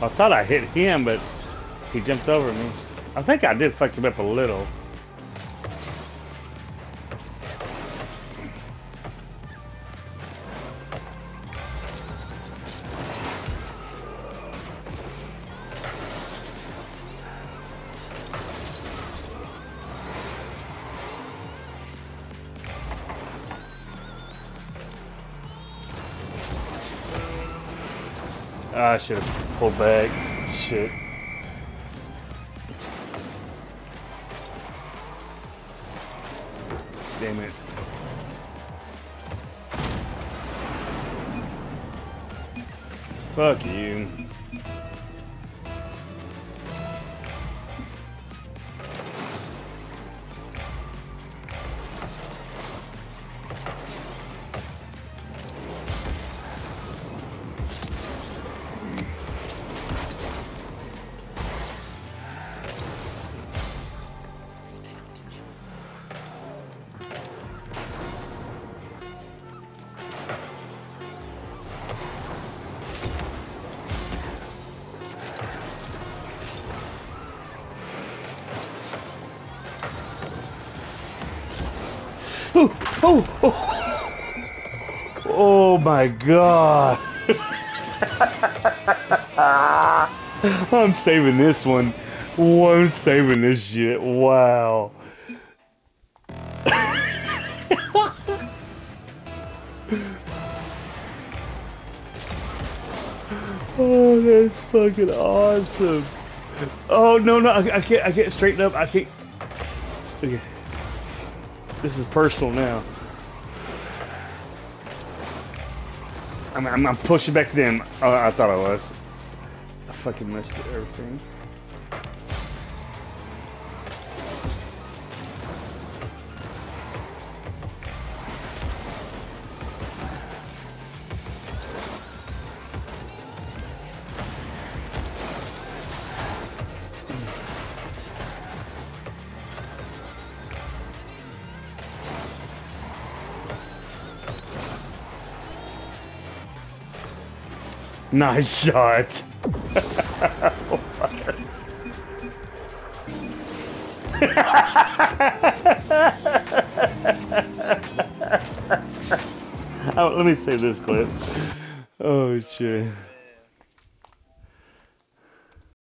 I thought I hit him, but he jumped over me. I think I did fuck him up a little. I should have pulled back. Shit. Damn it. Fuck you. Oh, my god. I'm saving this one. I'm saving this shit. Wow. oh, that's fucking awesome. Oh no no I, I can't I can't straighten up I can't. Okay. This is personal now. I'm, I'm, I'm pushing back them. Oh, I thought I was. I fucking missed everything. Nice shot. oh, let me save this clip. Oh shit.